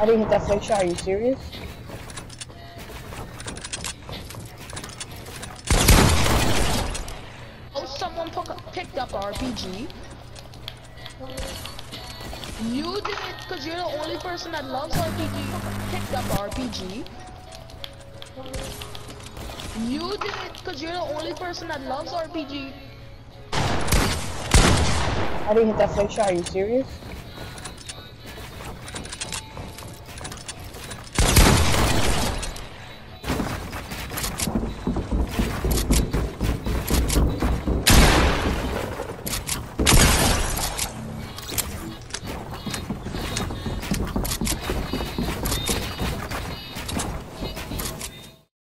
I didn't hit that fake shot. Are you serious? Oh, someone picked up RPG. You did it because you're the only person that loves RPG. Picked up RPG. You did it because you're the only person that loves RPG. I didn't hit that fake shot. Are you serious?